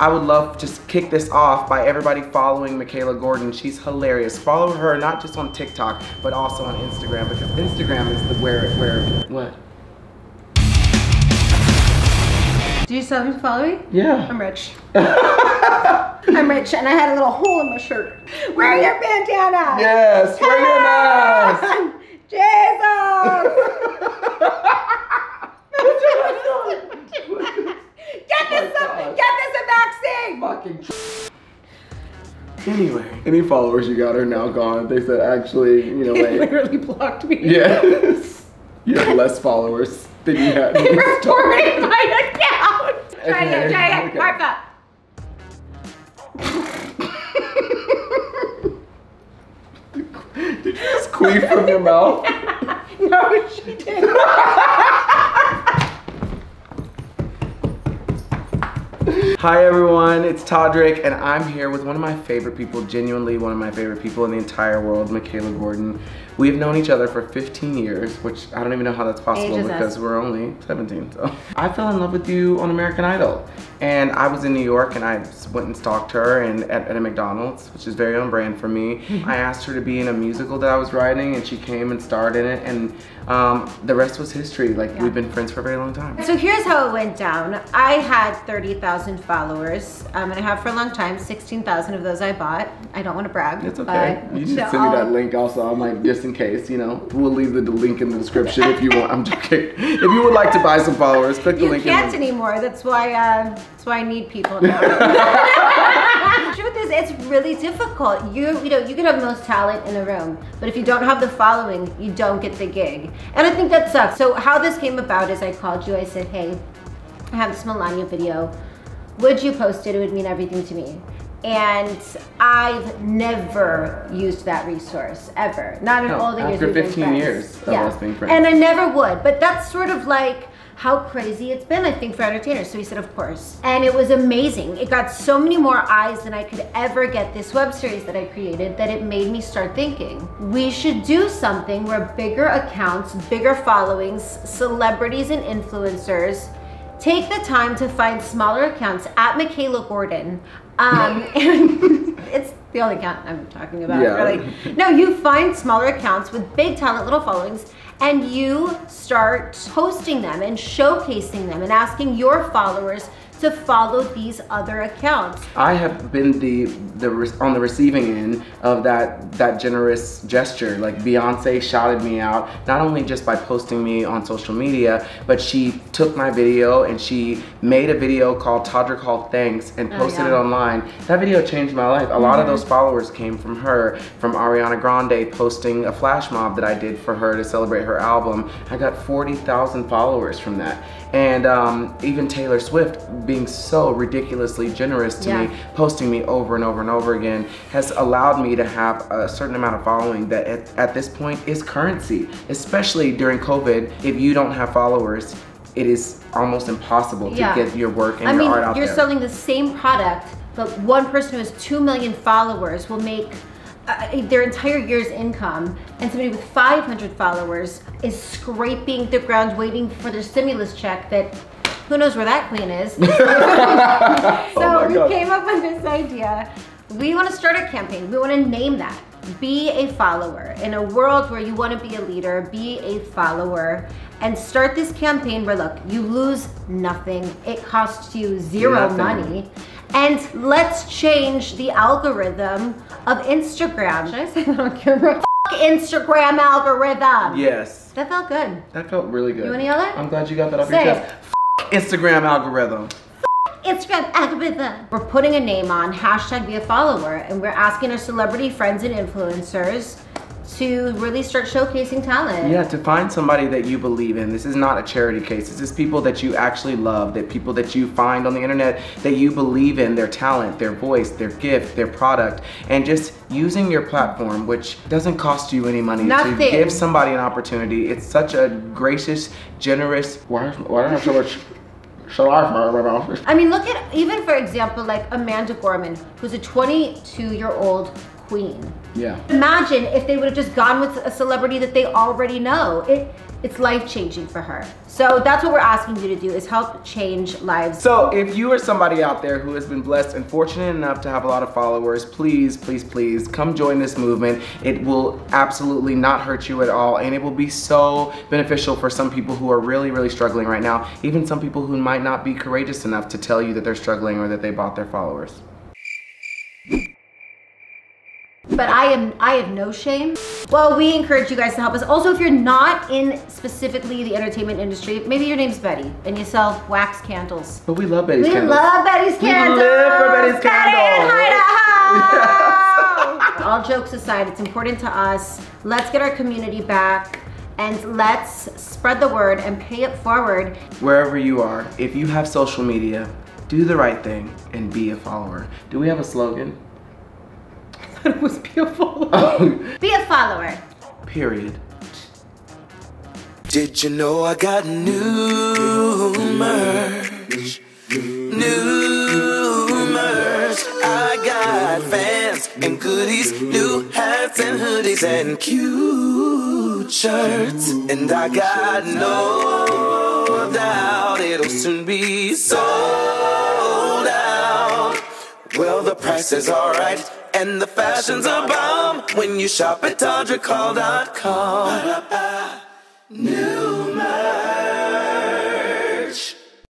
I would love to just kick this off by everybody following Mikalah Gordon. She's hilarious. Follow her not just on TikTok, but also on Instagram because Instagram is the where where what? Do you still have to follow me? Yeah. I'm rich. I'm rich and I had a little hole in my shirt. Wear your bandana! Yes, wear your mask. Jesus! get this a, get this a vaccine! Fucking. Anyway, any followers you got are now gone. They said actually, you know, They wait. literally blocked me. Yes. You have less followers than you had. They reported my account! Try again, try again. okay. Martha. Did you just queef from your mouth? No, she didn't. Hi everyone, it's Todrick and I'm here with one of my favorite people, genuinely one of my favorite people in the entire world, Mikalah Gordon. We've known each other for 15 years, which I don't even know how that's possible Ages us. because we're only 17. So I fell in love with you on American Idol. And I was in New York and I went and stalked her and at, at a McDonald's, which is very on brand for me. I asked her to be in a musical that I was writing and she came and starred in it and um, the rest was history. Like Yeah. we've been friends for a very long time. So here's how it went down. I had 30,000 followers, um, and I have for a long time. 16,000 of those I bought. I don't want to brag. It's okay. You just send me that link also. I'm like, just in case, you know. We'll leave the, link in the description if you want. I'm joking. If you would like to buy some followers, click the You link can't in the anymore. That's why. Uh, that's why I need people now. Truth is, it's really difficult. You, you know, you can have most talent in a room, but if you don't have the following, you don't get the gig. And I think that sucks. So how this came about is I called you. I said, hey, I have this Melania video. Would you post it? It would mean everything to me. And I've never used that resource ever. Not in No, all the years after 15 friends. years of us being friends. And I never would. But that's sort of like how crazy it's been, I think, for entertainers. So he said, of course. And it was amazing. It got so many more eyes than I could ever get this web series that I created that it made me start thinking we should do something where bigger accounts, bigger followings, celebrities, and influencers take the time to find smaller accounts at Mikalah Gordon. Um, and it's the only account I'm talking about, Yeah. really. No, you find smaller accounts with big talent, little followings, and you start posting them and showcasing them and asking your followers to follow these other accounts. I have been the the on the receiving end of that that generous gesture. Like Beyonce shouted me out not only just by posting me on social media, but she took my video and she made a video called Todrick Hall Thanks and Oh, posted it online. That video changed my life. A lot of Mm-hmm. those followers came from her, from Ariana Grande posting a flash mob that I did for her to celebrate her album. I got 40,000 followers from that. And um, even Taylor Swift being so ridiculously generous to Yeah. me, posting me over and over and over again, has allowed me to have a certain amount of following that at, at this point is currency. Especially during COVID, if you don't have followers, it is almost impossible to get your work and I your mean, art out you're there. selling the same product, but one person who has 2 million followers will make uh, their entire year's income, and somebody with 500 followers is scraping the ground waiting for their stimulus check that who knows where that queen is. Oh so Oh we God. came up with this idea. We want to start a campaign. We want to name that. Be a follower. In a world where you want to be a leader, be a follower and start this campaign where look, you lose nothing. It costs you zero Nothing. money. And let's change the algorithm of Instagram. Should I say that on camera? Instagram algorithm. yes, That felt good. that felt really good. You wanna yell it? I'm glad you got that off Say your chest. F- Instagram algorithm. Instagram algorithm. We're putting a name on hashtag be a follower and we're asking our celebrity friends and influencers to really start showcasing talent. Yeah, to find somebody that you believe in. This is not a charity case. This is people that you actually love, that people that you find on the internet that you believe in their talent, their voice, their gift, their product, and just using your platform, which doesn't cost you any money, Nothing. to give somebody an opportunity. It's such a gracious, generous. Why, why do I have so much? I mean, look at even for example, like Amanda Gorman, who's a 22 year old queen. Yeah. Imagine if they would have just gone with a celebrity that they already know. It it's life changing for her. So that's what we're asking you to do is help change lives. So if you are somebody out there who has been blessed and fortunate enough to have a lot of followers, please, please, please come join this movement. It will absolutely not hurt you at all and it will be so beneficial for some people who are really, really struggling right now. Even some people who might not be courageous enough to tell you that they're struggling or that they bought their followers. But I am I have no shame. Well, we encourage you guys to help us. Also, if you're not in specifically the entertainment industry, maybe your name's Betty and you sell wax candles. But we love Betty's we candles. love Betty's candles. We live for Betty's Betty candles. Yes. All jokes aside, it's important to us. Let's get our community back and let's spread the word and pay it forward. Wherever you are, if you have social media, do the right thing and be a follower. Do we have a slogan? It was beautiful. Be a follower. Period. Did you know I got new merch? New merch. I got fans and goodies, new hats and hoodies and cute shirts. And I got no doubt it'll soon be sold out. Well, the price is alright and the fashion's a bomb when you shop at TodrickHall.com. New